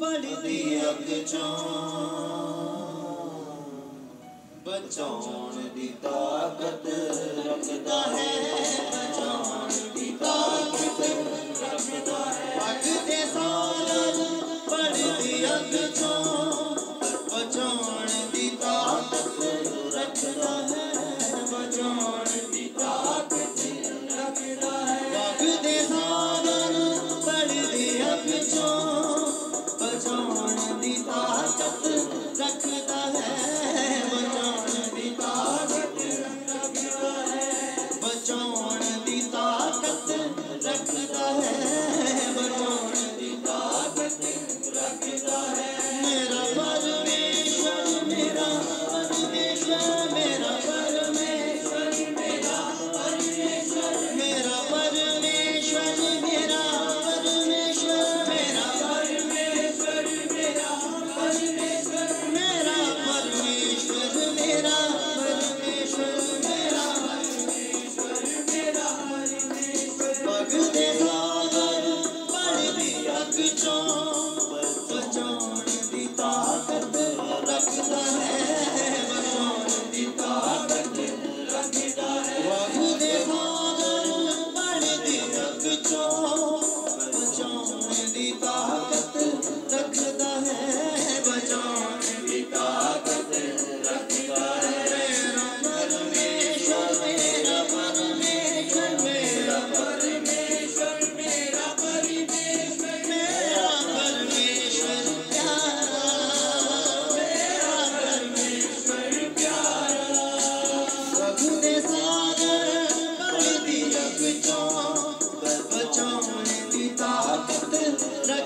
ਭੜਦੀ ਅੱਗ ਚੋਂ। ਬਚਾਉਣ ਦੀ ਤਾਕਤ ਰੱਖਦਾ ਹੈ। ਬਚਾਉਣ ਦੀ ਤਾਕਤ ਰੱਖਦਾ ਹੈ। ਅੱਗ ਦੇ ਸਾਲਾਂ ਭੜਦੀ ਅੱਗ ਚੋਂ। दिल रखता है